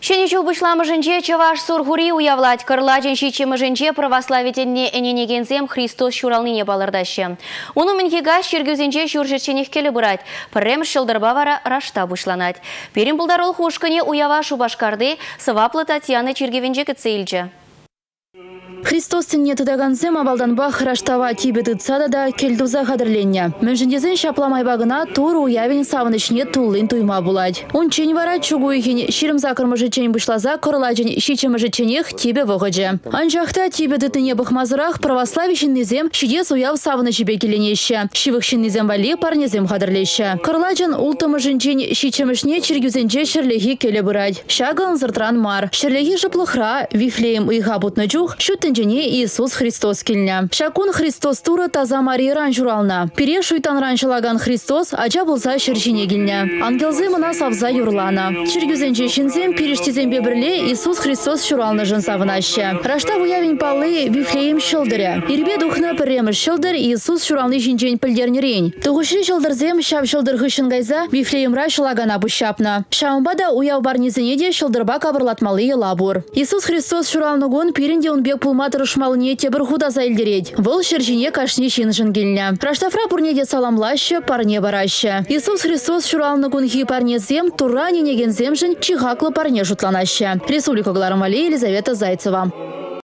Шенечу бышламыжынче чаваш сургури уявлать кырлачын шичемыжынче православительне эненегензем Христос шуралныне балырдашы. Уну минхига шергюзінче шуржырченех келі бұрать, піррем шылдырба вара рашта бұшланать. Перин бұлдарол хушкыне уява шубашкарды сываплы Татьяны Чергевенче кітсейлчі. Христос тінне тұдаганзем абалданба хыраштава тибі тұтсада да келдуза қадырленне. Міншіндезен шапламай багына тур уявен савынышне туллин туйма булать. Он чень вара чугу ихин ширымза кырмыжы чень бұшлаза кырылажын шичемыжы ченех тибе вғыджы. Анжақта тибі тұтыне бұхмазырақ православишін низем шидес уяв савынышы бекеленеші. Шивықшын низем вали парнезем қадырлеші. Кырылажын ултымыжын чень шичемышне чергюзенче шірлехи келе шүттінжене Иисус Христос келіне. Шакун Христос туры таза Мариран журална. Пире шуйтан раншылаган Христос ача болса шыршине келіне. Ангелзы мына савза юрлана. Чиргюзенче шинзем пирештезем бебірле Иисус Христос журалны жын савынашы. Рашта уявин палы Вифлеем шылдыры. Ирбе духна піреміш шылдыр Иисус журалны жинжен пілдернерейн. Тұғышри шылдырзем шап шылдыр гайза Вифлеемра шылагана бұшапна. Шамбада уяв барнизіне де шылдырба кабырлатмалы елабур. Иисус Христос журалныгун пирінде унбек пулма тырышмалыне тебір худа зайлдерет. Выл шыржине кашне шинжын келіне. Раштафра пурнеде саламлашы, парне барашы. Иисус Христос журалныгун хи парнезем, тура ненеген земжін чихаклы парне жутланашы. Республика Гларамали Елизавета Зайцева.